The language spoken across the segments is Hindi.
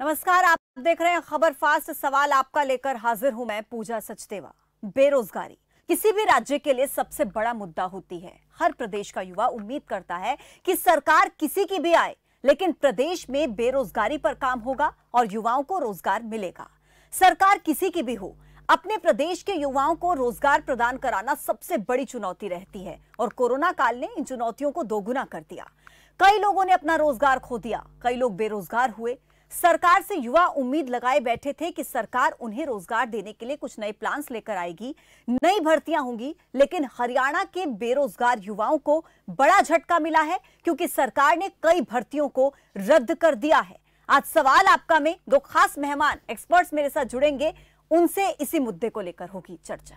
नमस्कार, आप देख रहे हैं खबर फास्ट। सवाल आपका लेकर हाजिर हूँ मैं पूजा सचदेवा। बेरोजगारी किसी भी राज्य के लिए सबसे बड़ा मुद्दा होती है। हर प्रदेश का युवा उम्मीद करता है कि सरकार किसी की भी आए, लेकिन प्रदेश में बेरोजगारी पर काम होगा और युवाओं को रोज़गार मिलेगा। सरकार किसी की भी हो, अपने प्रदेश के युवाओं को रोज़गार प्रदान कराना सबसे बड़ी चुनौती रहती है और कोरोना काल ने इन चुनौतियों को दोगुना कर दिया। कई लोगों ने अपना रोज़गार खो दिया। कई लोग बेरोजगार हुए सरकार से युवा उम्मीद लगाए बैठे थे कि सरकार उन्हें रोज़गार देने के लिए कुछ नए प्लान्स लेकर आएगी। नई भर्तियाँ होंगी, लेकिन हरियाणा के बेरोजगार युवाओं को बड़ा झटका मिला है, क्योंकि सरकार ने कई भर्तियों को रद्द कर दिया है। आज सवाल आपका में, दो खास मेहमान एक्सपर्ट्स मेरे साथ जुड़ेंगे, उनसे इसी मुद्दे को लेकर होगी चर्चा।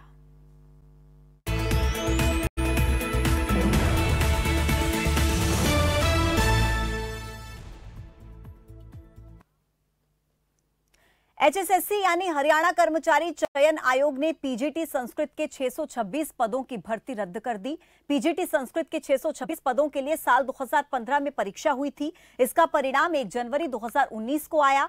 एचएसएससी यानी हरियाणा कर्मचारी चयन आयोग ने पीजीटी संस्कृत के 626 पदों की भर्ती रद्द कर दी। पीजीटी संस्कृत के 626 पदों के लिए साल 2015 में परीक्षा हुई थी। इसका परिणाम 1 जनवरी 2019 को आया।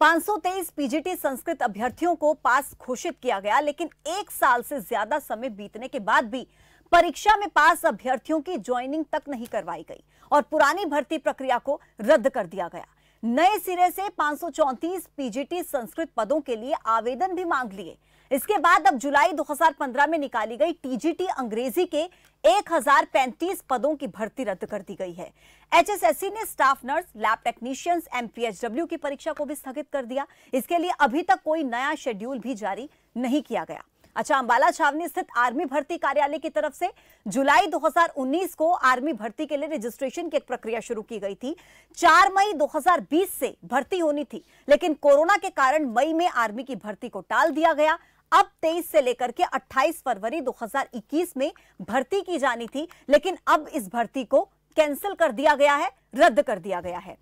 523 पीजीटी संस्कृत अभ्यर्थियों को पास घोषित किया गया, लेकिन एक साल से ज़्यादा समय बीतने के बाद भी परीक्षा में पास अभ्यर्थियों की ज्वाइनिंग तक नहीं करवाई गई और पुरानी भर्ती प्रक्रिया को रद्द कर दिया गया। नए सिरे से 534 पीजीटी संस्कृत पदों के लिए आवेदन भी मांग लिए। इसके बाद अब जुलाई 2015 में निकाली गई टीजीटी अंग्रेज़ी के 1035 पदों की भर्ती रद्द कर दी गई है। एचएसएससी ने staff nurse, lab technicians MPHW की परीक्षा को भी स्थगित कर दिया। इसके लिए अभी तक कोई नया शेड्यूल भी जारी नहीं किया गया। अच्छा अंबाला छावनी स्थित आर्मी भर्ती कार्यालय की तरफ़ से जुलाई 2019 को आर्मी भर्ती के लिए रजिस्ट्रेशन की एक प्रक्रिया शुरू की गई थी। 4 मई 2020 से भर्ती होनी थी, लेकिन कोरोना के कारण मई में आर्मी की भर्ती को टाल दिया गया। अब 23 से लेकर के 28 फरवरी 2021 में भर्ती की जानी थी, लेकिन अब इस भर्ती को कैंसिल कर दिया गया है, रद्द कर दिया गया है।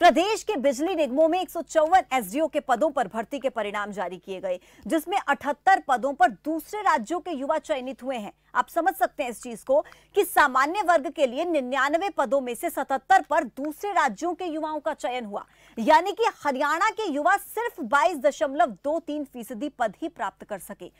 प्रदेश के बिजली निगमों में एक एसडीओ के पदों पर भर्ती के परिणाम जारी किए गए, जिसमें 78 पदों पर दूसरे राज्यों के युवा चयनित हुए हैं। आप समझ सकते हैं इस चीज़ को कि सामान्य वर्ग के लिए निन्यानवे पदों में से 77 पर दूसरे राज्यों के युवाओं का चयन हुआ। यानी कि हरियाणा के युवा सिर्फ़ बाईस दशमलव दो तीन फ़ीसदी पद ही प्राप्त कर सके।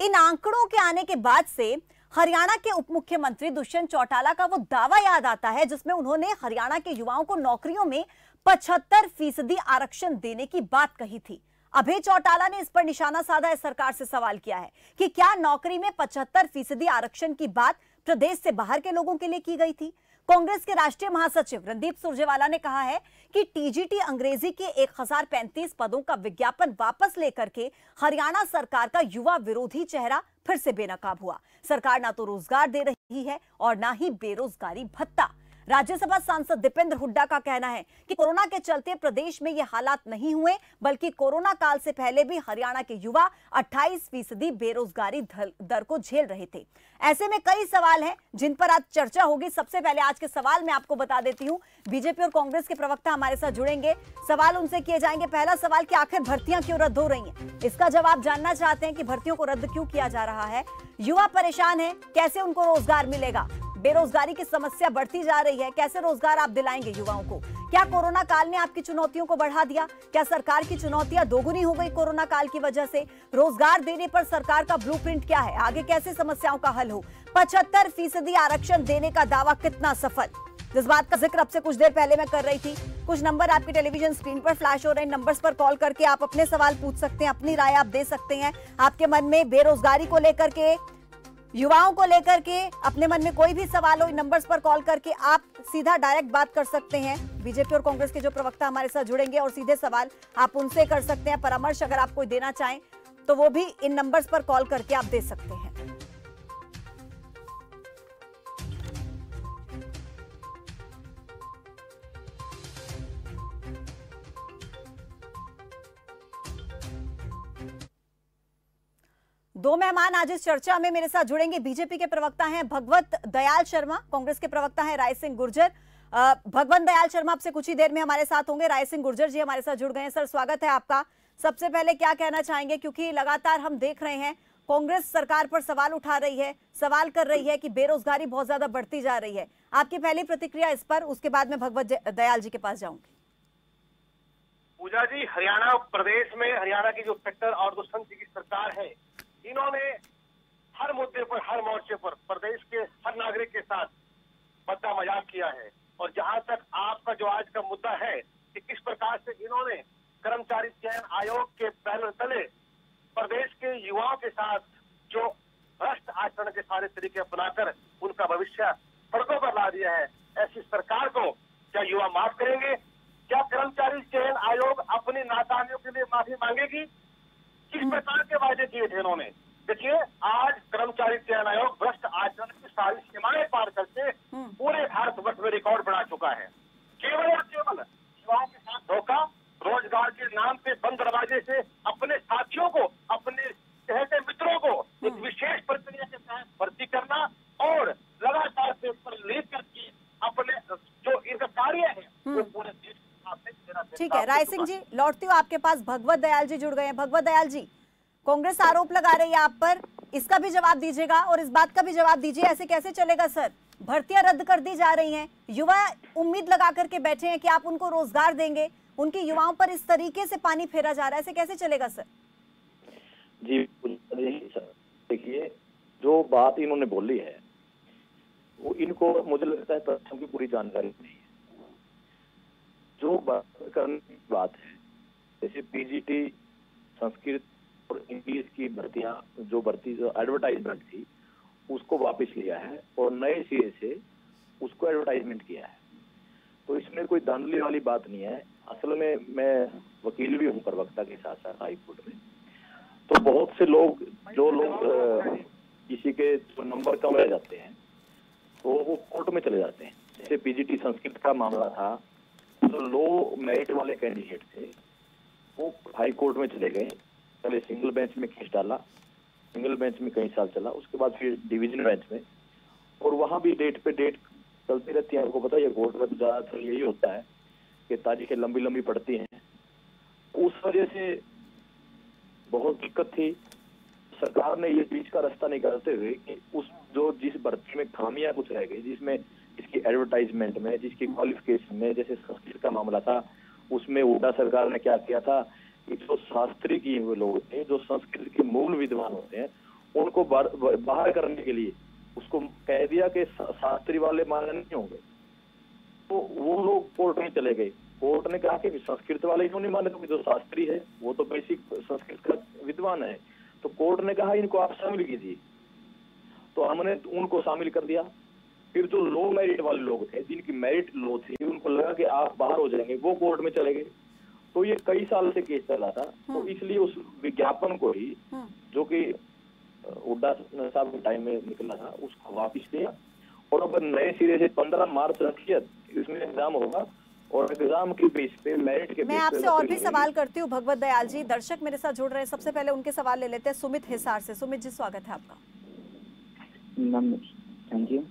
इन आंकड़ों के आने के बाद से हरियाणा के उप मुख्यमंत्री दुष्यंत चौटाला का वो दावा याद आता है, जिसमें उन्होंने हरियाणा के युवाओं को नौकरियों में पचहत्तर फ़ीसदी आरक्षण देने की बात कही थी। अभय चौटाला ने इस पर निशाना साधा है, सरकार से सवाल किया है कि क्या नौकरी में पचहत्तर फ़ीसदी आरक्षण की बात प्रदेश से बाहर के लोगों के लिए की गई थी? कांग्रेस के राष्ट्रीय महासचिव रणदीप सुरजेवाला ने कहा है कि टीजीटी अंग्रेज़ी के एक हज़ार पैंतीस पदों का विज्ञापन वापस लेकर के हरियाणा सरकार का युवा विरोधी चेहरा फिर से बेनकाब हुआ। सरकार ना तो रोज़गार दे रही है और ना ही बेरोजगारी भत्ता। राज्यसभा सांसद दीपेंद्र हुड्डा का कहना है कि कोरोना के चलते प्रदेश में ये हालात नहीं हुए, बल्कि कोरोना काल से पहले भी हरियाणा के युवा 28 फ़ीसदी बेरोजगारी दर को झेल रहे थे। ऐसे में कई सवाल हैं जिन पर आज चर्चा होगी। सबसे पहले आज के सवाल मैं आपको बता देती हूँ। बीजेपी और कांग्रेस के प्रवक्ता हमारे साथ जुड़ेंगे। सवाल उनसे किए जाएँगे। पहला सवाल की आखिर भर्तियाँ क्यों रद्द हो रही है? इसका जवाब जानना चाहते हैं कि भर्तियों को रद्द क्यों किया जा रहा है? युवा परेशान है। कैसे उनको रोज़गार मिलेगा? बेरोजगारी की समस्या बढ़ती जा रही है। कैसे रोज़गार आप दिलाएँगे युवाओं को? क्या कोरोना काल ने आपकी चुनौतियों को बढ़ा दिया? क्या सरकार की चुनौतियाँ दोगुनी हो गई कोरोना काल की वजह से? रोज़गार देने पर सरकार का ब्लूप्रिंट क्या है? आगे कैसे समस्याओं का हल हो? पचहत्तर फ़ीसदी आरक्षण देने का दावा कितना सफल? जिस बात का ज़िक्र अब से कुछ देर पहले मैं कर रही थी। कुछ नंबर आपके टेलीविज़न स्क्रीन पर फ्लैश हो रहे हैं। नंबर्स पर कॉल करके आप अपने सवाल पूछ सकते हैं, अपनी राय आप दे सकते हैं। आपके मन में बेरोजगारी को लेकर के युवाओं को लेकर के अपने मन में कोई भी सवाल हो, इन नंबर्स पर कॉल करके आप सीधा डायरेक्ट बात कर सकते हैं। बीजेपी और कांग्रेस के जो प्रवक्ता हमारे साथ जुड़ेंगे और सीधे सवाल आप उनसे कर सकते हैं। परामर्श अगर आप कोई देना चाहें तो वो भी इन नंबर्स पर कॉल करके आप दे सकते हैं। दो मेहमान आज इस चर्चा में मेरे साथ जुड़ेंगे। बीजेपी के प्रवक्ता हैं भगवत दयाल शर्मा, कांग्रेस के प्रवक्ता हैं राय सिंह गुर्जर। भगवंत दयाल शर्मा आपसे कुछ ही देर में हमारे साथ होंगे। राय सिंह गुर्जर जी हमारे साथ जुड़ गए हैं। सर, स्वागत है आपका। सबसे पहले क्या कहना चाहेंगे? क्योंकि लगातार हम देख रहे हैं, कांग्रेस सरकार पर सवाल उठा रही है, सवाल कर रही है कि बेरोजगारी बहुत ज़्यादा बढ़ती जा रही है। आपकी पहली प्रतिक्रिया इस पर, उसके बाद में भगवत दयाल जी के पास जाऊँगी। पूजा जी, हरियाणा प्रदेश में, हरियाणा की जो सेक्टर और जो संघ की सरकार है इन्होंने हर मुद्दे पर, हर मोर्चे पर, प्रदेश के हर नागरिक के साथ बद्दा मज़ाक किया है। और जहाँ तक आपका जो आज का मुद्दा है कि किस प्रकार से इन्होंने कर्मचारी चयन आयोग के बैनर तले प्रदेश के युवाओं के साथ जो भ्रष्ट आचरण के सारे तरीके अपनाकर उनका भविष्य सड़कों पर ला दिया है, ऐसी सरकार को क्या युवा माफ़ करेंगे? क्या कर्मचारी चयन आयोग अपनी नाकामियों के लिए माफ़ी मांगेगी? किस प्रकार के वायदे किए थे इन्होंने। देखिए आज कर्मचारी चयन आयोग भ्रष्ट आचरण की सारी सीमाएँ पार करके पूरे भारतवर्ष में रिकॉर्ड बना चुका है। केवल और केवल युवाओं के साथ धोखा रोज़गार के नाम पे बंद दरवाजे से अपने साथियों को अपने कहते मित्रों को एक विशेष प्रक्रिया के तहत भर्ती करना और लगातार पेपर लीक करके अपने जो इनका कार्य है वो पूरे देश के सामने मेरा ठीक है राय सिंह जी लौटती हूँ आपके पास भगवत दयाल जी जुड़ गए हैं। भगवत दयाल जी कांग्रेस आरोप लगा रही है आप पर इसका भी जवाब दीजिएगा और इस बात का भी जवाब दीजिए ऐसे कैसे चलेगा सर? भर्तियाँ रद्द कर दी जा रही हैं युवा उम्मीद लगा करके बैठे हैं कि आप उनको रोज़गार देंगे उनकी युवाओं पर इस तरीके से पानी फेरा जा रहा है ऐसे कैसे चलेगा सर? जी सर देखिए जो बात इन्होंने बोली है वो इनको मुझे लगता है तथ्यों की पूरी जानकारी नहीं है। जो बात करने की बात है। जैसे पीजीटी संस्कृत और इंग्लिश की भर्तियाँ, जो भर्ती, जो एडवर्टाइजमेंट थी, उसको वापस लिया है और नए सिरे से उसको एडवर्टाइजमेंट किया है। तो इसमें कोई धांधली वाली बात नहीं है। असल में मैं वकील भी हूँ प्रवक्ता के साथ साथ हाईकोर्ट में। तो बहुत से लोग, जो लोग किसी के जो नंबर कम रह जाते हैं तो वो कोर्ट में चले जाते हैं। जैसे पीजीटी संस्कृत का मामला था जो लो मेरिट वाले कैंडिडेट थे, वो हाई कोर्ट में चले गए। पहले सिंगल बेंच में केस डाला सिंगल बेंच में कई साल चला, उसके बाद फिर डिवीज़न बेंच में। और वहाँ भी डेट पे डेट चलती रहती है। आपको पता है कोर्ट में तो ज़्यादातर यही होता है कि तारीखें लंबी लंबी पड़ती हैं। उस वजह से बहुत दिक्कत थी। सरकार ने ये बीच का रास्ता निकालते हुए कि उस जो जिस भर्ती में खामियाँ कुछ रह गई, जिसमें जिसकी एडवर्टाइजमेंट में, जिसकी क्वालिफिकेशन में, जैसे संस्कृत का मामला था, उसमें हुडा सरकार ने क्या किया था कि जो शास्त्री किए हुए लोग थे जो संस्कृत के मूल विद्वान होते हैं, उनको बाहर करने के लिए उसको कह दिया कि शास्त्री वाले मान्य नहीं होंगे। तो वो लोग कोर्ट में चले गए। कोर्ट ने कहा कि संस्कृत वाले क्यों नहीं माने तो जो शास्त्री है, वो तो बेसिक संस्कृत का विद्वान है। तो कोर्ट ने कहा, इनको आप शामिल कीजिए। तो हमने उनको शामिल कर दिया। फिर जो लो मेरिट वाले लोग थे जिनकी मेरिट लो थी उनको लगा कि आप बाहर हो जाएँगे वो कोर्ट में चले गए। तो ये कई साल से केस चला था। तो इसलिए उस विज्ञापन को ही हम्म, जो कि हुड्डा साहब के टाइम में निकला था उसको वापिस लिया और अब नए सिरे से पंद्रह मार्च रखिए इसमें एग्ज़ाम होगा। और एग्ज़ाम के बेस पे मेरिट के मैं पे आपसे और भी सवाल करती हूँ भगवत दयाल जी। दर्शक मेरे साथ जुड़ रहे हैं। सबसे पहले उनके सवाल ले लेते हैं सुमित हिसार से। सुमित जी स्वागत है आपका। Thank you.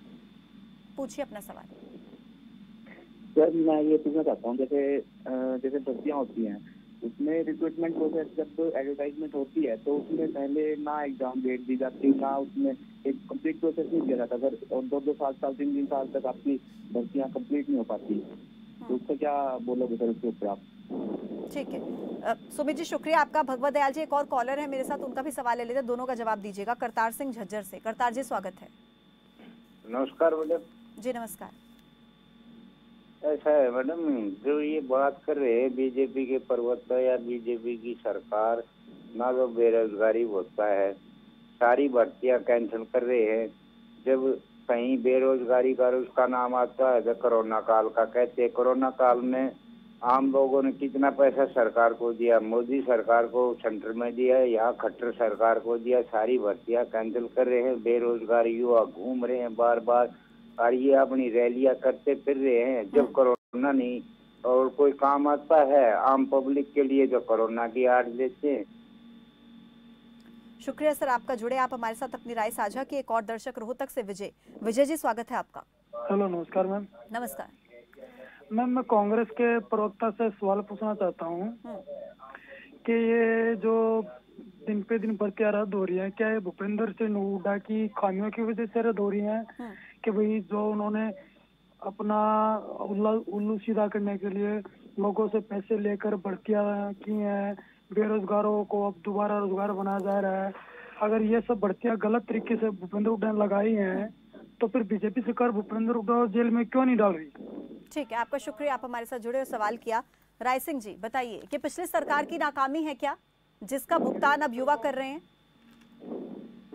पूछिए अपना सवाल। सर मैं ये पूछना चाहता हूँ जैसे जैसे भर्तियाँ होती हैं उसमें रिक्रूटमेंट प्रोसेस जब एडवर्टाइजमेंट होती है तो उसमें पहले ना एग्ज़ाम डेट दी जाती ना उसमें एक कंप्लीट प्रोसेस नहीं दिया जाता। सर और दो दो साल साल तीन तीन साल तक आपकी भर्तियाँ कंप्लीट नहीं हो पाती तो उसका क्या बोलोगे सर उसके ऊपर आप? ठीक है। सुमित जी शुक्रिया आपका भगवत दयाल जी एक और कॉलर है मेरे साथ उनका भी सवाल ले लेते दोनों का जवाब दीजिएगा करतार सिंह झज्जर से। करतार जी स्वागत है। नमस्कार मैडम जी, नमस्कार। ऐसा है मैडम, जो ये बात कर रहे हैं, बीजेपी के प्रवक्ता या बीजेपी की सरकार, ना तो बेरोजगारी होता है। सारी भर्तियाँ कैंसिल कर रहे हैं। जब कहीं बेरोजगारी का उसका नाम आता है तो कोरोना काल का कहते हैं। कोरोना काल में आम लोगों ने कितना पैसा सरकार को दिया, मोदी सरकार को सेंटर में दिया यहाँ खट्टर सरकार को दिया, सारी भर्तियाँ कैंसिल कर रहे हैं। बेरोजगार युवा घूम रहे हैं बार बार और ये अपनी रैलियाँ करते फिर रहे हैं जब कोरोना नहीं और कोई काम आता है आम पब्लिक के लिए जो कोरोना की आड़ लेते हैं। शुक्रिया सर आपका जुड़े आप हमारे साथ अपनी राय साझा की एक और दर्शक रोहतक से विजय। विजय जी स्वागत है आपका। हेलो नमस्कार मैम। नमस्कार। मैम मैं कांग्रेस के प्रवक्ता से सवाल पूछना चाहता हूँ हम्म, कि ये जो दिन पे दिन भर्तियाँ रद्द हो रही है क्या ये भूपेंद्र सिंह हुड्डा की खामियों की वजह से रद्द हो रही है? कि भाई जो उन्होंने अपना उल्लू सीधा करने के लिए लोगों से पैसे लेकर भर्तियाँ की हैं, बेरोजगारों को अब दोबारा रोज़गार बनाया जा रहा है। अगर ये सब भर्तियाँ गलत तरीके से भूपेंद्र हुड्डा ने लगाई हैं तो फिर बीजेपी सरकार भूपेंद्र हुड्डा जेल में क्यों नहीं डाल रही? ठीक है, आपका शुक्रिया, आप हमारे साथ जुड़े और सवाल किया। राय सिंह जी, बताइए कि पिछली सरकार की नाकामी है क्या? जिसका भुगतान अब युवा कर रहे हैं?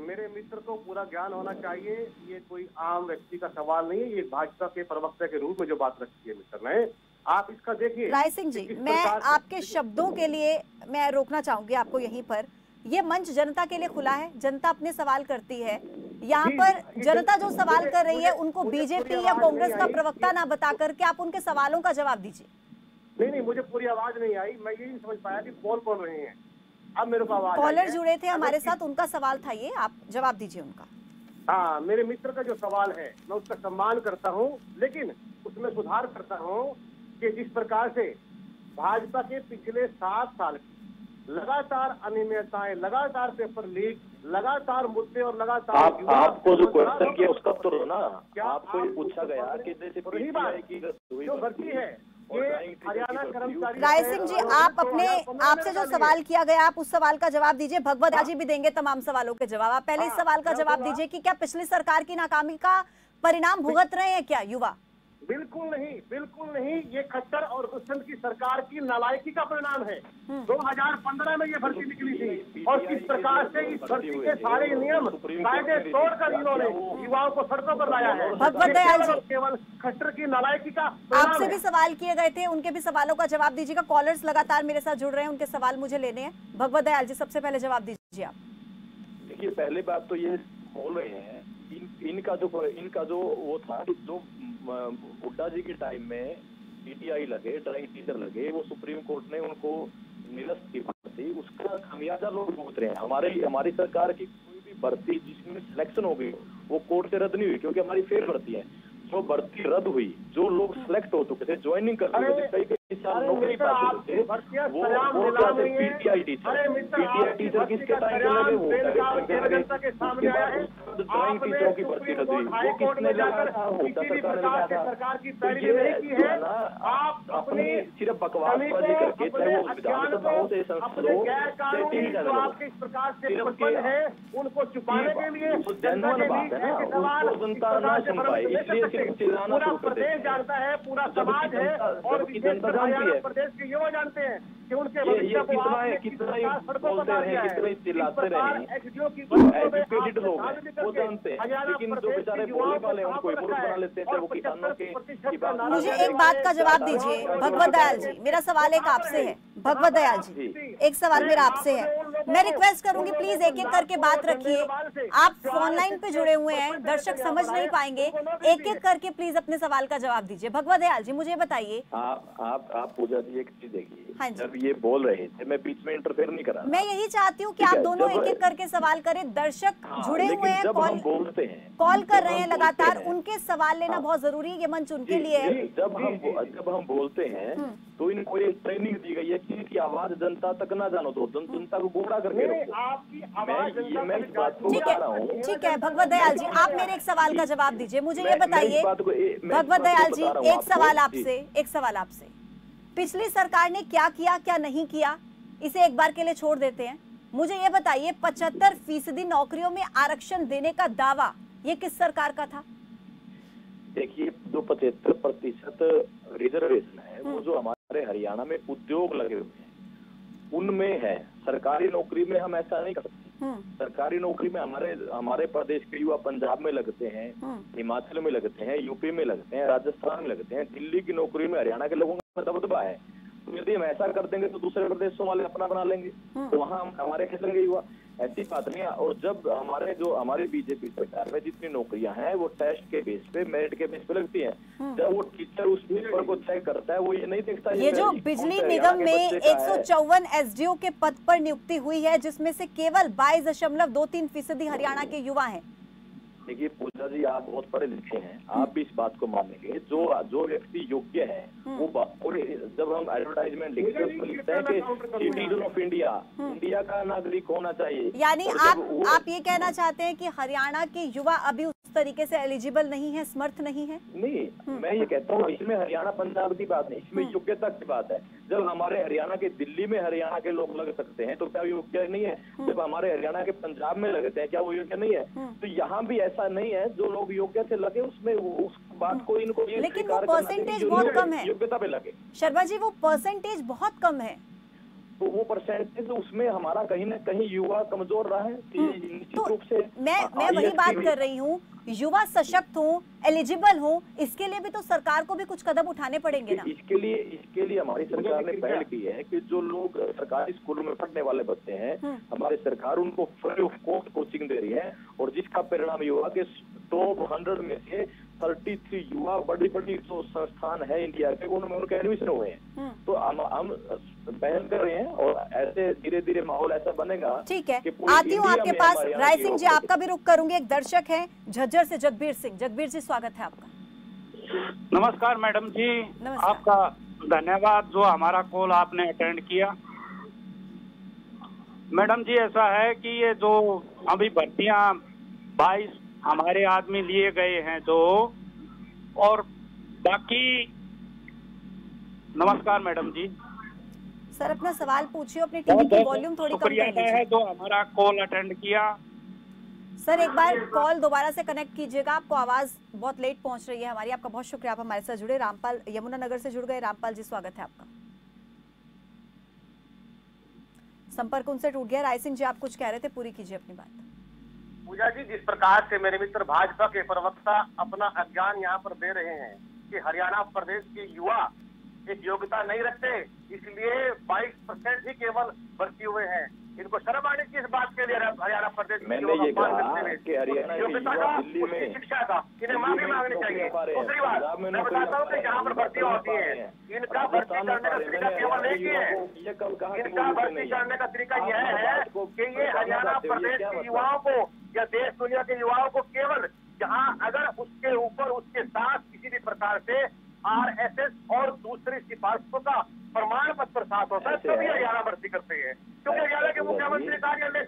मेरे मित्र को पूरा ज्ञान होना चाहिए। ये कोई आम व्यक्ति का सवाल नहीं है ये भाजपा के प्रवक्ता के रूप में जो बात रखी है मित्र ने आप इसका देखिए। राय सिंह जी मैं आपके शब्दों के लिए मैं रोकना चाहूँगी आपको यहीं पर। ये मंच जनता के लिए खुला है जनता अपने सवाल करती है। यहाँ पर जनता जो सवाल कर रही है उनको बीजेपी या कांग्रेस का प्रवक्ता ना बता करके आप उनके सवालों का जवाब दीजिए। नहीं नहीं मुझे पूरी आवाज़ नहीं आई। मैं ये नहीं समझ पाया कि कौन बोल रहे हैं। अब मेरे को आवाज़ कॉलर जुड़े थे हमारे साथ उनका सवाल था ये आप जवाब दीजिए उनका। हाँ मेरे मित्र का जो सवाल है मैं उसका सम्मान करता हूँ लेकिन उसमें सुधार करता हूँ कि जिस प्रकार से भाजपा के पिछले सात साल की लगातार अनियमितताएँ लगातार पेपर लीक लगातार मुद्दे और लगातार आप आपको जो क्वेश्चन किया उसका उत्तर दो ना क्या आपको ये पूछा गया कि जैसे की भर्ती है राय सिंह जी आप अपने आपसे जो सवाल किया गया आप उस सवाल का जवाब दीजिए। भगवत हाँ। जी भी देंगे तमाम सवालों के जवाब। आप पहले इस हाँ, सवाल का जवाब दीजिए कि क्या पिछली सरकार की नाकामी का परिणाम भुगत रहे हैं क्या युवा? बिल्कुल नहीं बिल्कुल नहीं ये खट्टर और दुष्यंत की सरकार की नालायकी का परिणाम है। हम्म। 2015 में ये भर्ती निकली थी। और किस प्रकार से इस भर्ती के सारे नियम कायदे तोड़कर इन्होंने युवाओं को सड़कों पर लाया है। भगवत दयाल केवल जी। केवल खट्टर की नालायकी का आपसे भी सवाल किए गए थे उनके भी सवालों का जवाब दीजिएगा। कॉलर्स लगातार मेरे साथ जुड़ रहे हैं उनके सवाल मुझे लेने हैं। भगवत दयाल जी सबसे पहले जवाब दीजिए आप। देखिए पहले बात तो ये बोल रहे हैं इन, इनका जो इनका जो वो था कि जो हुड्डा जी के टाइम में टीटीआई लगे ड्राइंग टीचर लगे वो सुप्रीम कोर्ट ने उनको निरस्त की बात थी। उसका खमियाजा लोग भुगत रहे हैं। हमारे हमारी सरकार की कोई भी भर्ती जिसमें सिलेक्शन हो गई वो कोर्ट से रद्द नहीं हुई क्योंकि हमारी फेर भर्ती है। जो भर्ती रद्द हुई जो लोग सिलेक्ट हो चुके थे ज्वाइनिंग कर चुके थे नौकरी मित्र, पा आपकी चुके थे वो वो क्या थे पीटीआई टीचर पीटीआई टीचर किसके टाइम पे लगे वो उसके जनता के सामने आया है। बाद ड्राइंग टीचरों की भर्ती रद्द हुई वो किसने लगाया सरकार ने लगाया के था तो ये नहीं की जो है। ना आप अपनी सिर्फ़ बकवासबाजी सभी को करके चाहे वो विधानसभाओं से को, संसदों आपके इस प्रकार से सिर्फ़ के- उनको छुपाने के लिए तो के बीच बात है ना, उसको जनता ना सुन पाए, इसलिए सिर्फ़ चिल्लाना शुरू कर देते प्रदेश हैं। है पूरा समाज है और जनता जानती है। प्रदेश के युवा जानते हैं कि उनके ये- भविष्य को कितना है, कितना ही बोलते रहे, कितना चिल्लाते रहे। एजुकेटेड लोग हैं वो जानते हैं। लेकिन जो बेचारे बोलने वाले हैं उनको बना लेते हैं वो किसानों के 75% की बात का मुझे एक बात का जवाब दीजिए भगवत दयाल जी। मेरा सवाल एक आपसे है। भगवत दयाल जी एक सवाल मेरा आपसे है। मैं रिक्वेस्ट करूँगी प्लीज़ एक एक करके बात रखिए। आप फ़ोन लाइन पे जुड़े हुए हैं दर्शक समझ नहीं पाएँगे। एक एक करके प्लीज़ अपने सवाल का जवाब दीजिए भगवत दयाल जी मुझे बताइए आप आप आप पूजा जी एक चीज़ देखिए। हाँ जी। जब ये बोल रहे थे मैं बीच में इंटरफेयर नहीं करा मैं यही चाहती हूँ कि आप दोनों एक एक करके सवाल करें। दर्शक हाँ, जुड़े हुए हैं कॉल बोलते हैं कॉल कर रहे हैं लगातार हैं, उनके सवाल लेना हाँ। बहुत ज़रूरी है ये मंच उनके लिए है। जब हम जब हम बोलते हैं तो इनको एक ट्रेनिंग दी गई है कि इनकी आवाज़ जनता तक ना जानो दो जन- जनता को गुमराह करके मैं ये इस बात को ठीक बता रहा हूँ। ठीक भगवत दयाल जी आप मेरे एक सवाल का जवाब दीजिए। मुझे ये बताइए भगवत दयाल जी एक सवाल आपसे एक सवाल आपसे। पिछली सरकार ने क्या किया क्या नहीं किया इसे एक बार के लिए छोड़ देते हैं। मुझे ये बताइए पचहत्तर फ़ीसदी नौकरियों में आरक्षण देने का दावा ये किस सरकार का था? देखिए जो पचहत्तर प्रतिशत रिजर्वेशन है वो जो हमारे हरियाणा में उद्योग लगे हुए हैं उनमें है। सरकारी नौकरी में हम ऐसा नहीं कर सकते। हम्म। सरकारी नौकरी में हमारे हमारे प्रदेश के युवा पंजाब में लगते हैं हम्म। हिमाचल में लगते हैं यूपी में लगते हैं राजस्थान में लगते हैं दिल्ली की नौकरी में हरियाणा के लोगों दबदबा है। तो यदि हम ऐसा कर देंगे तो दूसरे प्रदेशों वाले अपना बना लेंगे। तो वहाँ हम हमारे खिलेंगे युवा ऐसी बात नहीं और जब हमारे जो हमारे बीजेपी सरकार में जितनी नौकरियाँ हैं वो टेस्ट के बेस पे मेरिट के बेस पे लगती हैं। जब वो टीचर उस पेपर को चेक करता है वो ये नहीं देखता ये जो बिजली निगम में। एक सौ एसडीओ के पद पर नियुक्ति हुई है जिसमें से केवल बाईस दशमलव दो तीन फ़ीसदी हरियाणा के युवा हैं। देखिए पूजा जी आप बहुत पढ़े लिखे हैं। आप भी इस बात को मानेंगे जो जो व्यक्ति योग्य है वो बा- और जब हम एडवर्टाइजमेंट लिखते हैं उसमें लिखते हैं कि सिटीजन ऑफ़ इंडिया इंडिया का नागरिक होना चाहिए। यानी आप आप ये कहना चाहते हैं कि हरियाणा के युवा अभी तरीके से एलिजिबल नहीं है समर्थ नहीं है? नहीं मैं ये कहता हूँ इसमें हरियाणा पंजाब की बात नहीं इसमें योग्यता की बात है। जब हमारे हरियाणा के दिल्ली में हरियाणा के लोग लग सकते हैं तो क्या योग्य नहीं है? जब हमारे हरियाणा के पंजाब में लगते हैं क्या वो योग्य नहीं है? तो यहाँ भी ऐसा नहीं है जो लोग योग्य से लगे उसमें उस बात को इनको लेकिन वो कि बहुत कम है। योग्यता पे लगे। शर्मा जी वो परसेंटेज बहुत कम है। तो वो परसेंटेज उसमें हमारा कहीं ना कहीं युवा कमज़ोर रहा है निश्चित तो रूप से मैं मैं वही बात कर रही हूँ युवा सशक्त हो एलिजिबल हो इसके लिए भी तो सरकार को भी कुछ कदम उठाने पड़ेंगे ना इसके लिए इसके लिए हमारी सरकार ने पहल की है कि जो लोग सरकारी स्कूलों में पढ़ने वाले बच्चे हैं हम्म। हमारी सरकार उनको फ्री ऑफ़ कॉस्ट कोचिंग दे रही है और जिसका परिणाम ये हुआ कि टॉप हंड्रेड में से थर्टी थ्री युवा बड़ी बड़ी जो संस्थान है इंडिया के उनमें उनके एडमिशन हुए हैं। हम्म। तो हम हम पहल कर रहे हैं और ऐसे धीरे धीरे माहौल ऐसा बनेगा ठीक है। आती हूँ आपके पास। राय सिंह जी आपका भी रुख करूँगी। एक दर्शक है झज्जर से जगबीर सिंह। जगबीर जी स्वागत है आपका। नमस्कार मैडम जी। नमस्कार। आपका धन्यवाद जो हमारा कॉल आपने अटेंड किया। मैडम जी ऐसा है कि ये जो अभी भर्तियाँ बाईस हमारे आदमी लिए गए हैं जो और बाकी नमस्कार मैडम जी। सर अपना सवाल पूछिए अपनी टीवी की वॉल्यूम थोड़ी कम कर है जो हमारा कॉल अटेंड किया। सर एक बार कॉल दोबारा से कनेक्ट कीजिएगा आपको आवाज़ बहुत लेट पहुँच रही है हमारी। आपका बहुत शुक्रिया आप हमारे साथ जुड़े। रामपाल यमुनानगर से जुड़ गए। रामपाल जी स्वागत है आपका। संपर्क उनसे टूट गया। राय सिंह जी आप कुछ कह रहे थे पूरी कीजिए अपनी बात। पूजा जी जिस प्रकार से मेरे मित्र भाजपा के प्रवक्ता अपना अज्ञान यहाँ पर दे रहे हैं कि हरियाणा प्रदेश के युवा एक योग्यता नहीं रखते इसलिए 22 परसेंट ही केवल भर्ती हुए हैं। इनको शर्म आने की इस बात के लिए हरियाणा प्रदेश के मैंने ये कहा कि हरियाणा योग्यता का, उसकी में- शिक्षा का इन्हें माफ़ी मांगनी चाहिए। दूसरी बात मैं बताता हूँ कि रहे जहाँ हैं, पर भर्ती होती है इनका भर्ती करने का तरीका केवल यहाँ एक ही है। इनका भर्ती करने का तरीका यह है को ये हरियाणा प्रदेश के मतलब? युवाओं को या देश दुनिया के युवाओं को केवल जहाँ अगर उसके ऊपर उसके साथ किसी भी प्रकार से आरएसएस और दूसरी सिफारिशों का प्रमाण पत्र साथ होता है तभी हरियाणा भर्ती करते हैं। क्योंकि हरियाणा के मुख्यमंत्री कार्यालय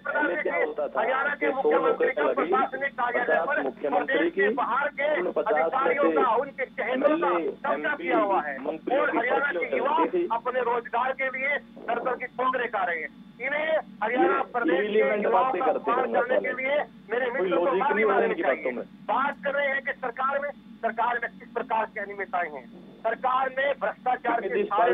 हरियाणा के मुख्यमंत्री का प्रशासनिक कार्यालय पर प्रदेश के बाहर के अधिकारियों का उनके चेहरों का कब्जा किया हुआ है। और हरियाणा के युवा अपने रोज़गार के लिए सर सर की ठोकरे खा रहे हैं। इन्हें हरियाणा प्रदेश के करने के लिए मेरे मित्रों बात कर रहे हैं कि सरकार में सरकार में किस प्रकार की अनियमितताएँ हैं। सरकार ने भ्रष्टाचार के सारे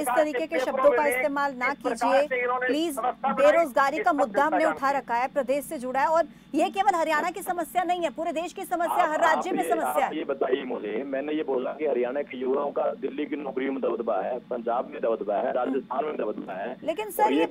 इस तरीके के शब्दों का इस्तेमाल ना कीजिए। प्लीज़ बेरोजगारी का मुद्दा हमने उठा रखा है प्रदेश से जुड़ा है और ये केवल हरियाणा की समस्या नहीं है पूरे देश की समस्या हर राज्य में समस्या है। ये बताइए मुझे मैंने ये बोला कि हरियाणा के युवाओं का दिल्ली की नौकरियों में दबदबा है पंजाब में दबदबा है राजस्थान में दबदबा है। लेकिन सर ये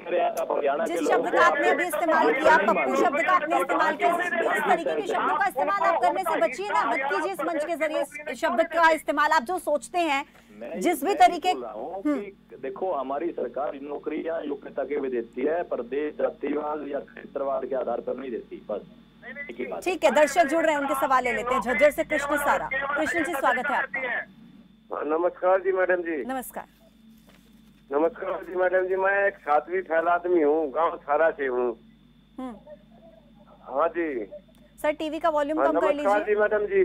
जिस शब्द का आपने अभी इस्तेमाल किया पप्पू शब्द का आपने इस्तेमाल किया इस इस तरीके के शब्दों का इस्तेमाल आप करने से बचिए ना मत कीजिए इस मंच के ज़रिए शब्द का इस्तेमाल आप जो सोचते हैं जिस भी तरीके हूँ कि देखो हमारी सरकार नौकरियाँ योग्यता के भी देती है प्रदेश जातिवाद या क्षेत्रवाद के आधार पर नहीं देती बस। ही है। ठीक है दर्शक जुड़ रहे हैं उनके सवाल ले लेते हैं। झज्जर से कृष्ण सारा। कृष्ण जी स्वागत है आपका। नमस्कार जी मैडम जी। नमस्कार। नमस्कार जी मैडम जी मैं एक सातवीं फैल आदमी हूँ गाँव सारा से हूँ। हम्म। हाँ जी। सर टीवी का वॉल्यूम कम कर लीजिए जी मैडम जी।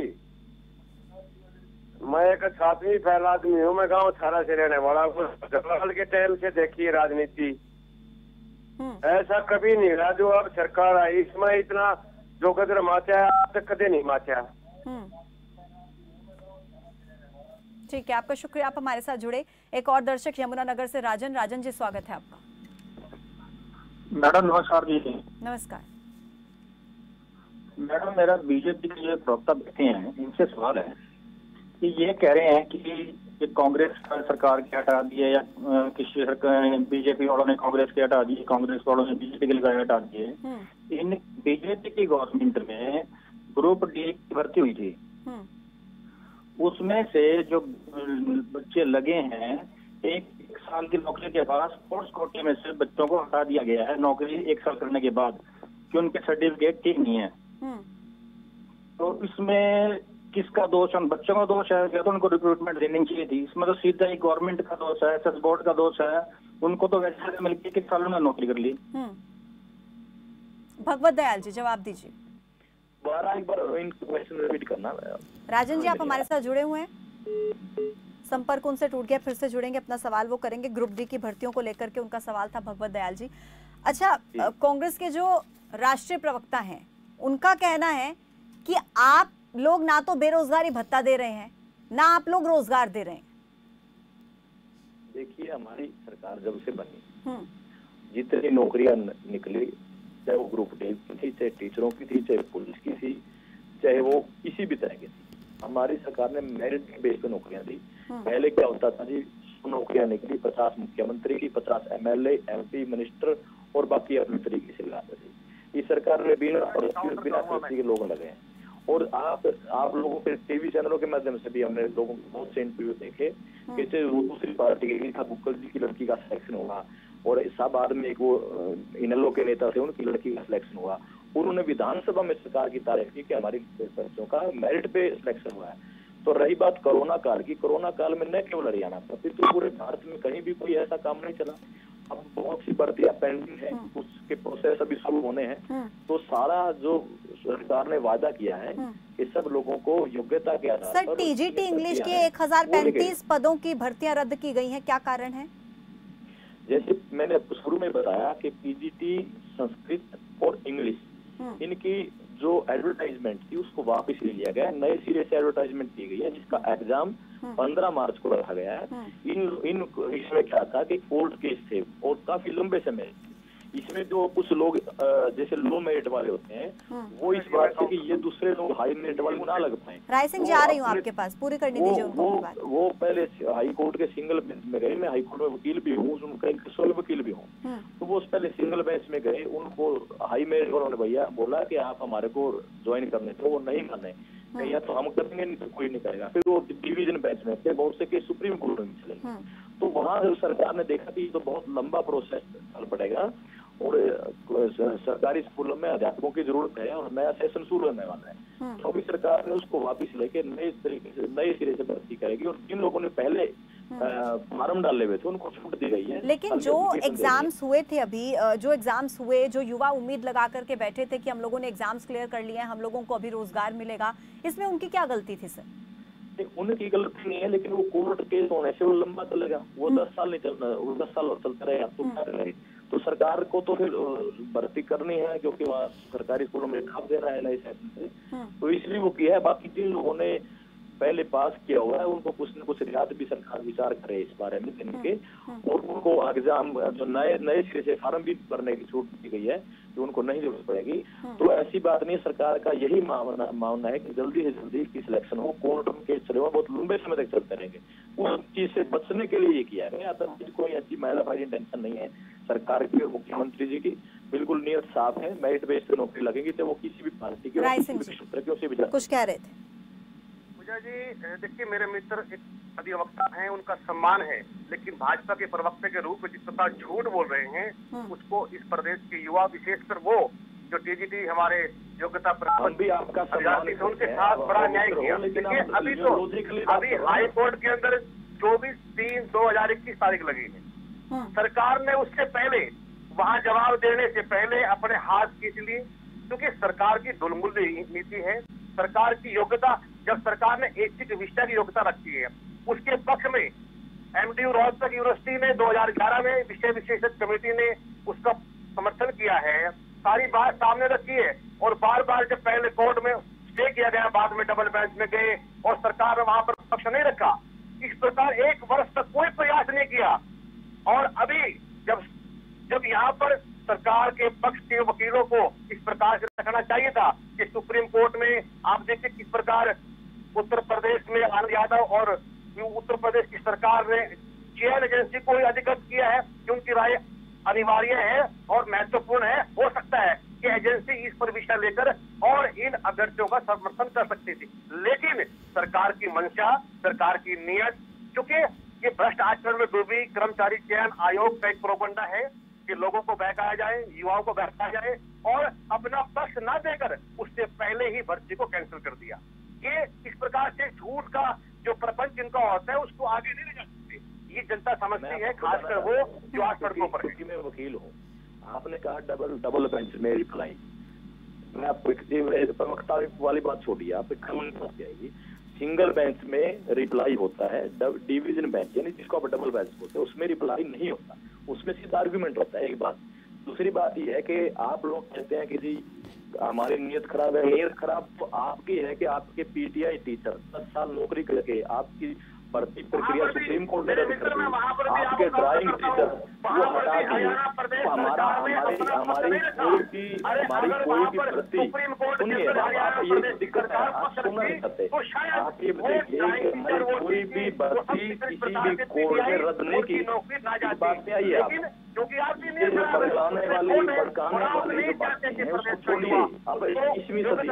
मैं एक सातवीं फैल आदमी हूँ मैं गाँव थारा से रहने वाला हूँ। जवाहरलाल के टाइम से देखी राजनीति। हम्म। ऐसा कभी नहीं रहा जो अब सरकार आई। इसमें इतना जो कदर माचा है आज तक कदे नहीं माचा। हम्म। ठीक है आपका शुक्रिया आप हमारे साथ जुड़े। एक और दर्शक यमुनानगर से राजन। राजन जी स्वागत है आपका। मैडम नमस्कार जी। नमस्कार। मैडम मेरा बीजेपी के जो प्रवक्ता बैठे हैं इनसे सवाल है कि ये कह रहे हैं कि ये कांग्रेस सरकार के हटा दिए या किसी बीजेपी वालों ने कांग्रेस के हटा दिए कांग्रेस वालों ने बीजेपी के लगाए हटा दिए। हम्म। इन बीजेपी की गवर्नमेंट में ग्रुप डी की भर्ती हुई थी। हम्म। उसमें से जो बच्चे लगे हैं एक, एक साल की नौकरी के बाद स्पोर्ट्स कोटे में से बच्चों को हटा दिया गया है। नौकरी एक साल करने के बाद कि उनके सर्टिफिकेट ठीक नहीं है। तो इसमें किसका दोष है? बच्चों का दोष है या तो उनको रिक्रूटमेंट देनी चाहिए थी? इसमें तो सीधा ही गवर्नमेंट का दोष है एस बोर्ड का दोष है। उनको तो वैसे मिलकर किस सालों में नौकरी कर ली? हम्म। भगवत दयाल जी जवाब दीजिए। दोबारा एक बार क्वेश्चन रिपीट करना। राजन जी आप हमारे साथ जुड़े हुए हैं? संपर्क उनसे टूट गया फिर से जुड़ेंगे अपना सवाल वो करेंगे। ग्रुप डी की भर्तियों को लेकर के उनका सवाल था भगवत दयाल जी। अच्छा कांग्रेस के जो राष्ट्रीय प्रवक्ता हैं उनका कहना है कि आप लोग ना तो बेरोजगारी भत्ता दे रहे हैं ना आप लोग रोज़गार दे रहे हैं। देखिए हमारी सरकार जब से बनी हम्म, जितनी नौकरियाँ निकली चाहे वो ग्रुप डी की थी चाहे टीचरों की थी चाहे पुलिस की थी चाहे वो किसी भी तरह की थी हमारी सरकार ने मेरिट के बेस पे नौकरियाँ दी। पहले क्या होता था जी नौकरियाँ निकली पचास मुख्यमंत्री की पचास एमएलए एमपी मिनिस्टर और बाकी अपने तरीके से लगाते थे। इस सरकार ने बिना और बिना के लोग लगे हैं। और आप आप लोगों के टीवी चैनलों के माध्यम से भी हमने लोगों के बहुत से इंटरव्यू देखे कि वो दूसरी पार्टी के था बुक्कल जी की लड़की का सिलेक्शन हुआ और सब बाद में एक वो इनेलो के नेता थे उनकी लड़की का सिलेक्शन हुआ। उन्होंने विधानसभा में सरकार की तारीफ़ की कि हमारी बच्चों का मेरिट पे सिलेक्शन हुआ है। तो रही बात कोरोना काल की कोरोना काल में न केवल हरियाणा पर तो पूरे भारत में कहीं भी कोई ऐसा काम नहीं चला। अब बहुत सी भर्तियाँ पेंडिंग है उसके प्रोसेस अभी शुरू होने हैं। तो सारा जो सरकार ने वादा किया है कि सब लोगों को योग्यता के आधार सर टीजीटी इंग्लिश के एक हज़ार पैंतीस पदों की भर्तियाँ रद्द की गई हैं क्या कारण है? जैसे मैंने शुरू में बताया कि पीजीटी संस्कृत और इंग्लिश हम्म। इनकी जो एडवर्टाइजमेंट थी उसको वापस ले लिया गया। नए सिरे से एडवर्टाइजमेंट दी गई है जिसका एग्ज़ाम पंद्रह मार्च को रखा गया है। इन इन इसमें क्या था कि कोर्ट केस थे। और काफ़ी लंबे समय इसमें जो कुछ लोग जैसे लो मेरिट वाले होते हैं वो इस बात से कि ये दूसरे लोग हाई मेरिट वाले को ना लग पाए। राय सिंह जी रही हूँ आपके पास पूरी करने दीजिए उनको वो वो पहले हाई कोर्ट के सिंगल बेंच में गए मैं हाई कोर्ट में वकील भी हूँ किस्सों वकील भी हूँ। हम्म, तो वो पहले सिंगल बेंच में गए उनको हाई मेरिट उन्होंने भैया बोला की आप हमारे को ज्वाइन करने तो वो नहीं माने। कहीं या तो हम करेंगे नहीं तो कोई नहीं करेगा। फिर वो डिवीज़न बेंच में थे बहुत से केस सुप्रीम कोर्ट में चले तो वहाँ सरकार ने देखा कि तो बहुत लंबा प्रोसेस चल पड़ेगा और सरकारी स्कूलों में अध्यापकों की ज़रूरत है और नया सेशन शुरू होने वाला है। तो अभी सरकार ने उसको वापस लेके नए तरीके से नए सिरे से भर्ती करेगी और जिन लोगों ने पहले फार्म डाले हुए थे उनको छूट दी गई है। लेकिन जो। एग्ज़ाम्स हुए थे अभी जो एग्ज़ाम्स हुए जो युवा उम्मीद लगा करके बैठे थे कि हम लोगों ने एग्ज़ाम्स क्लियर कर लिए हैं हम लोगों को अभी रोज़गार मिलेगा इसमें उनकी क्या गलती थी सर? उनकी गलती नहीं है लेकिन वो कोर्ट केस होने से वो लंबा चलेगा। वो हम्म। दस साल नहीं चलना वो दस साल और चलता रहेगा तो क्या करेंगे तो सरकार को तो फिर भर्ती करनी है क्योंकि वहाँ सरकारी स्कूलों में खाप रहा है नए सेशन से। हम्म। तो इसलिए वो किया है बाकी जिन लोगों ने पहले पास किया हुआ है उनको कुछ न कुछ रियायत भी सरकार विचार करे इस बारे में देने के। और उनको एग्ज़ाम जो नए नए सिरे से फार्म भी भरने की छूट दी गई है जो उनको नहीं ज़रूरत पड़ेगी। तो ऐसी बात नहीं सरकार का यही मानना मानना है कि जल्दी से जल्दी इसकी सिलेक्शन हो कोर्ट में केस चले हो बहुत लंबे समय तक चलते रहेंगे। उस चीज़ से बचने के लिए ये किया गया अदरवाइज़ कोई ऐसी महिला भाई टेंशन नहीं है। सरकार की और मुख्यमंत्री जी की बिल्कुल नियत साफ़ है। मेरिट बेस पे नौकरी लगेगी तो वो किसी भी पार्टी की भी कुछ कह रहे थे। पूजा जी देखिए मेरे मित्र एक अधिवक्ता हैं उनका सम्मान है लेकिन भाजपा के प्रवक्ता के रूप में जिस प्रकार झूठ बोल रहे हैं उसको इस प्रदेश के युवा विशेषकर वो जो टीजीटी हमारे योग्यता हम भी आपका सम्मान उनके साथ बड़ा न्याय किया। लेकिन देखिए अभी तो अभी कर हाई कोर्ट के अंदर चौबीस तीन दो हज़ार इक्कीस तारीख लगी है। हम्म, सरकार ने उससे पहले, वहाँ जवाब देने से पहले अपने हाथ खींच लिए, क्योंकि सरकार की दुलमुल नीति है। सरकार की योग्यता, जब सरकार ने ऐच्छिक विषय की योग्यता रखी है, उसके पक्ष में एमडीयू रोहतक यूनिवर्सिटी ने 2011 में विषय विशेषज्ञ कमेटी ने उसका समर्थन किया है। सारी बात सामने रखी है और बार बार जब पहले कोर्ट में स्टे किया गया, बाद में डबल बेंच में गए और सरकार ने वहाँ पर पक्ष नहीं रखा, इस प्रकार एक वर्ष तक कोई प्रयास नहीं किया। और अभी जब जब यहाँ पर सरकार के पक्ष के वकीलों को इस प्रकार से रखना चाहिए था कि सुप्रीम कोर्ट में आप देखिए किस प्रकार उत्तर प्रदेश में आनंद यादव और उत्तर प्रदेश की सरकार ने चयन एजेंसी को ही अधिकृत किया है कि उनकी राय अनिवार्य है और महत्वपूर्ण है। हो सकता है कि एजेंसी इस पर विषय लेकर और इन अभ्यर्थियों का समर्थन कर सकती थी। लेकिन सरकार की मंशा, सरकार की नीयत, क्योंकि ये भ्रष्ट आचरण में डूबी कर्मचारी चयन आयोग का एक प्रोपंडा है कि लोगों को बहकाया जाए युवाओं को बहकाया जाए और अपना पक्ष न देकर उससे पहले ही भर्ती को कैंसिल कर दिया। ये इस प्रकार से झूठ का जो प्रपंच इनका होता है उसको आगे नहीं ले जा सकते। ये जनता समझती है खासकर वो जो आज सड़कों पर है। मैं वकील हूँ। आपने कहा डबल डबल बेंच में रिप्लाई मैं आपको प्रवक्ता वाली बात छोड़िए आप आएगी सिंगल बेंच में रिप्लाई होता है डिविजन बेंच, यानी जिसको आप डबल बेंच बोलते हैं, उसमें रिप्लाई नहीं होता। उसमें सीधा आर्ग्यूमेंट होता है, एक बात। दूसरी बात यह है कि आप लोग कहते हैं कि जी, हमारी नीयत खराब है, नीयत खराब तो आपकी है कि आपके पीटीआई टीचर, दस साल नौकरी करके आपकी भर्ती प्रक्रिया वहाँ पर सुप्रीम कोर्ट ने रद्द कर मित्र, मैं वहाँ पर दी आपके ड्राइंग टीचर वो हटा दिए। हरियाणा प्रदेश तो हमारा सरकार ने हमारी हमारी कोई भी हमारी कोई भी भर्ती सुप्रीम कोर्ट के सुनिए आप ये दिक्कत है आप को सुनना नहीं सकती, तो आप ये ड्राइंग कि हमारी कोई भी भर्ती किसी भी कोर्ट में PTI रद्द नहीं की नौकरी ना इस जाती। बात पे आइए आप। क्योंकि आपकी ये जो है, भड़काने वाली है, भड़काने और आप नहीं जो चाहते बातें हैं उसको प्रदेश छोड़िए। का अब जो सदी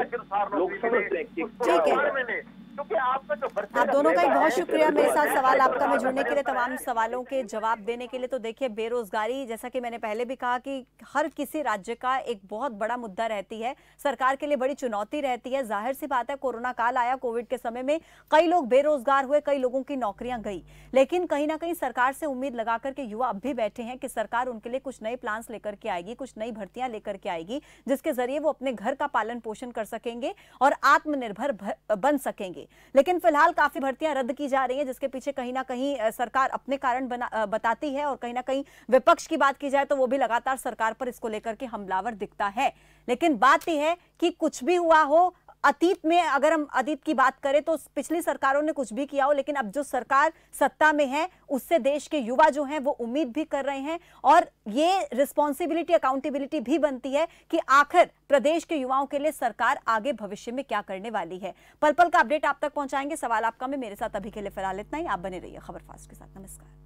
लोग समझते हैं कि ठीक है। बाहर मिले। क्योंकि आपका जो भर्ती आप दोनों का ही बहुत शुक्रिया। मेरे साथ सवाल आपका में जुड़ने के लिए तमाम सवालों के जवाब देने के लिए। तो देखिए बेरोजगारी जैसा कि मैंने पहले भी कहा कि हर किसी राज्य का एक बहुत बड़ा मुद्दा रहती है। सरकार के लिए बड़ी चुनौती रहती है। ज़ाहिर सी बात है कोरोना काल आया कोविड के समय में कई लोग बेरोजगार हुए कई लोगों की नौकरियाँ गई। लेकिन कहीं ना कहीं सरकार से उम्मीद लगा करके युवा अब भी बैठे हैं कि सरकार उनके लिए कुछ नए प्लान्स लेकर के आएगी कुछ नई भर्तियाँ लेकर के आएगी जिसके ज़रिए वो अपने घर का पालन पोषण कर सकेंगे और आत्मनिर्भर बन सकेंगे। लेकिन फ़िलहाल काफ़ी भर्तियाँ रद्द की जा रही है, जिसके पीछे कहीं ना कहीं सरकार अपने कारण बताती है और कहीं ना कहीं विपक्ष की बात की जाए तो वो भी लगातार सरकार पर इसको लेकर के हमलावर दिखता है। लेकिन बात यह है कि कुछ भी हुआ हो अतीत में अगर हम अतीत की बात करें तो पिछली सरकारों ने कुछ भी किया हो, लेकिन अब जो सरकार सत्ता में है, उससे देश के युवा जो हैं, वो उम्मीद भी कर रहे हैं और ये रिस्पॉन्सिबिलिटी अकाउंटेबिलिटी भी बनती है कि आखिर प्रदेश के युवाओं के लिए सरकार आगे भविष्य में क्या करने वाली है। पल पल का अपडेट आप तक पहुंचाएँगे, सवाल आपका में। मेरे साथ अभी के लिए फ़िलहाल इतना ही। आप बने रहिए खबर फास्ट के साथ। नमस्कार।